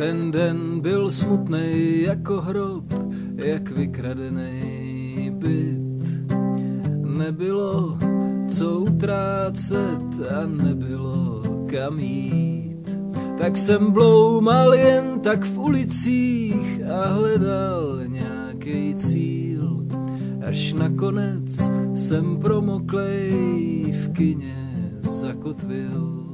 Ten den byl smutný jako hrob, jak vykradený byt. Nebylo co utrácet a nebylo kam jít. Tak jsem bloumal jen tak v ulicích a hledal nějaký cíl. Až nakonec jsem promoklej v kině zakotvil.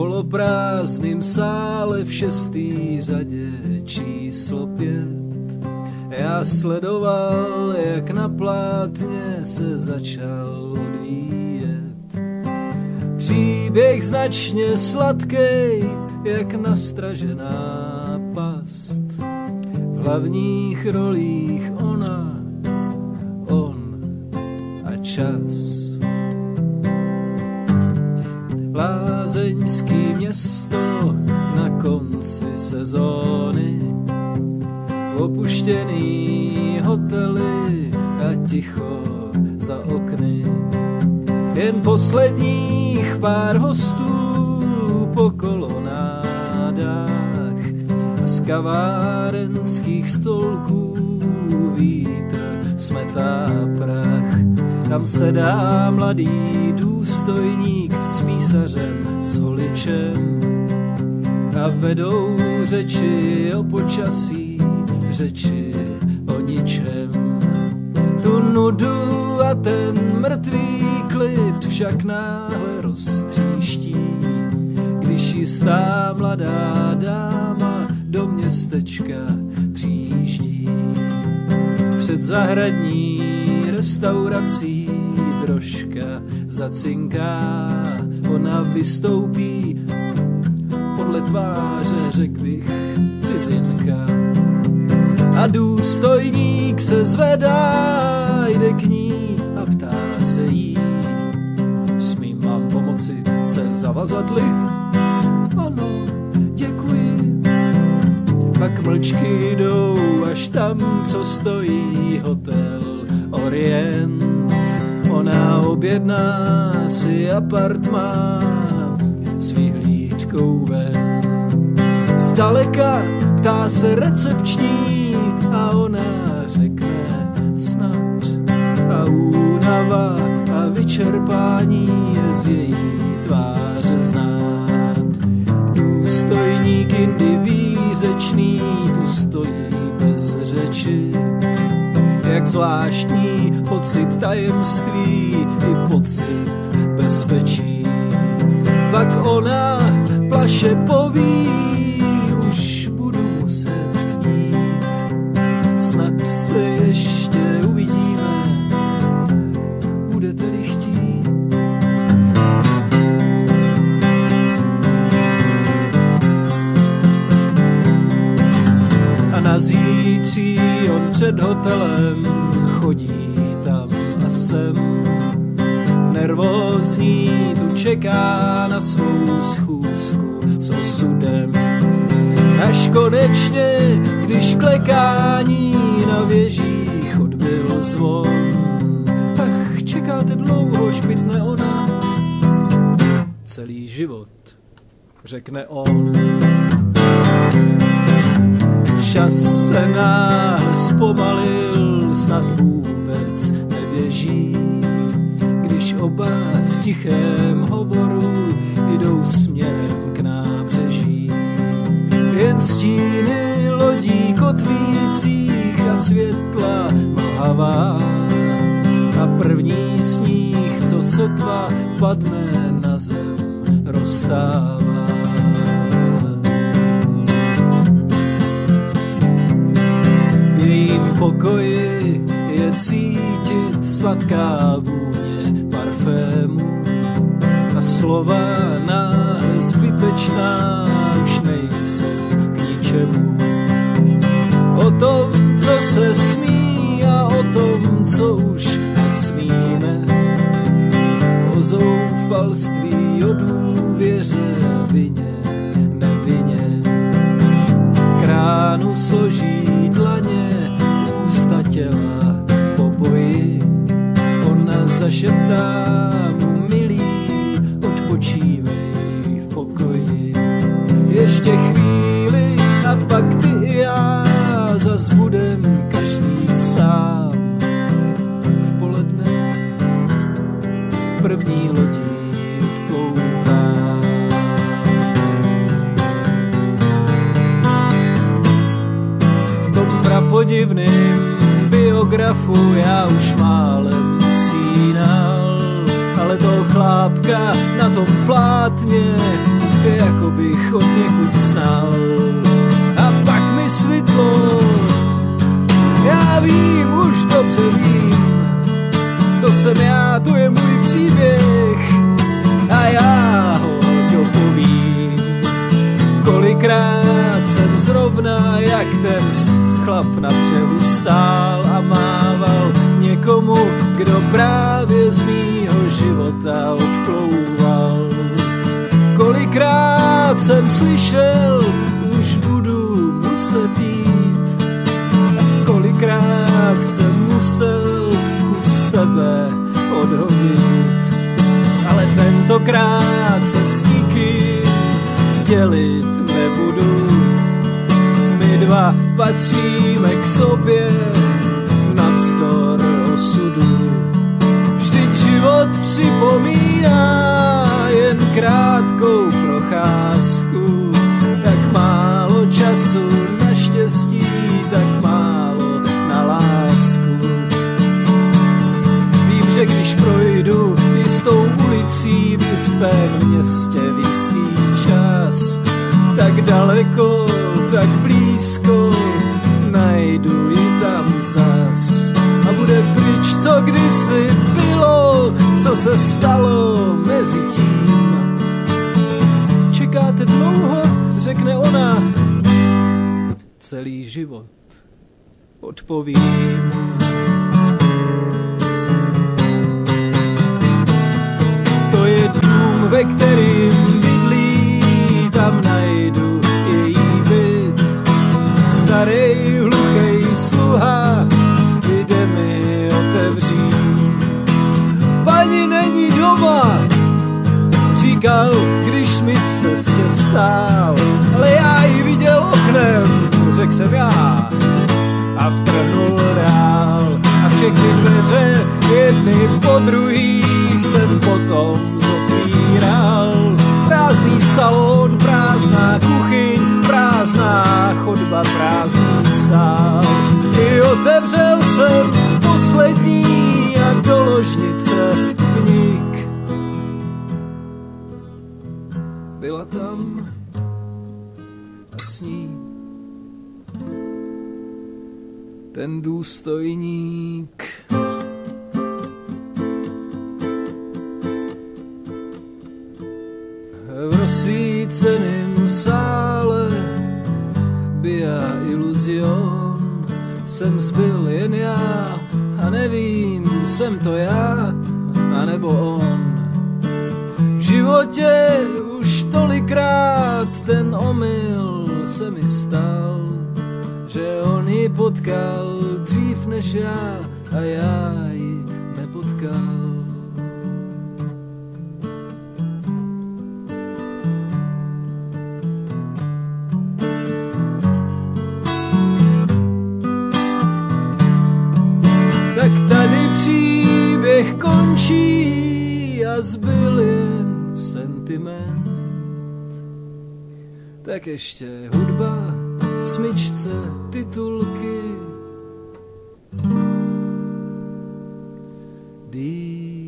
Poloprázdným sále v šestý řadě číslo pět já sledoval, jak na plátně se začal odvíjet. Příběh značně sladký, jak nastražená past. V hlavních rolích ona, on a čas. Lázeňský město na konci sezóny opuštěný hotely a ticho za okny. Jen posledních pár hostů po kolonádách a z kavárenských stolků vítr smetá prach. Tam sedá mladý důstojník s písařem, s holičem a vedou řeči o počasí řeči o ničem. Tu nudu a ten mrtvý klid však náhle roztříští, když jistá mladá dáma do městečka přijíždí. Před zahradní restaurací drožka zacinká, ona vystoupí podle tváře, řekl bych, cizinka a důstojník se zvedá, jde k ní a ptá se jí. Smím vám pomoci se zavazadly? Ano, děkuji. Pak mlčky jdou až tam, co stojí hotel Orient. Ona objedná si apartmán s vyhlídkou ven. Zdaleka ptá se recepční a ona řekne snad a únava a vyčerpání je z její tváře znát. Důstojník výzečný tu stojí zvláštní pocit tajemství i pocit bezpečí. Pak ona plaše poví, před hotelem, chodí tam a sem. Nervózní tu čeká na svou schůzku s osudem. Až konečně, když klekání na věžích odbyl zvon, ach, čekáte dlouho, špitne ona. Celý život, řekne on snad vůbec nevěží, když oba v tichém hovoru jdou směrem k nábřeží. Jen stíny lodí kotvících a světla mlhavá a první sníh, co sotva padne na zem, rozstává. Pokoji je cítit sladká vůně parfému a slova náhle zbytečná už nejsou k ničemu. O tom, co se smí a o tom, co už nesmíme, o zoufalství, o důvěře, vině, nevině. Kránu složí dlaně těla po boji. Ona zašeptá mu milý, odpočívej v pokoji. Ještě chvíli a pak ty i já zas budem každý sám. V poledne první lodí podivným biografu já už málem usínal, ale toho chlápka na tom plátně, jako bych od někud znal. A pak mi svitlo, já vím, už dobře vím, to jsem já, to je můj příběh a já ho dopovím. Kolikrát jsem zrovna jak ten chlap na břehu stál kdo právě z mýho života odplouval. Kolikrát jsem slyšel, už budu muset jít. Kolikrát jsem musel kus sebe odhodit. Ale tentokrát se s nikým dělit nebudu dva patříme k sobě život připomíná jen krátkou procházku, tak málo času na štěstí, tak málo na lásku. Vím, že když projdu jistou ulicí v jistém městě v jistý čas, tak daleko tak blízko, najdu ji tam zas. Bude pryč, co kdysi bylo, co se stalo mezi tím. Čekáte dlouho, řekne ona, celý život odpovím. To je dům, ve kterým stál, ale já ji viděl oknem, řekl jsem já a vtrhnul dál. A všechny dveře jedny po druhých jsem potom zotvíral. Prázdný salon, prázdná kuchyň, prázdná chodba, prázdný sál. I otevřel jsem poslední a do Byla tam a s ní ten důstojník. V rozsvíceném sále Bia iluzion jsem zbyl jen já a nevím, jsem to já, anebo on. V životě tolikrát ten omyl se mi stal, že on ji potkal dřív než já a já ji nepotkal. příběh končí a zbyl jen sentiment tak ještě hudba, smyčce, titulky. Dý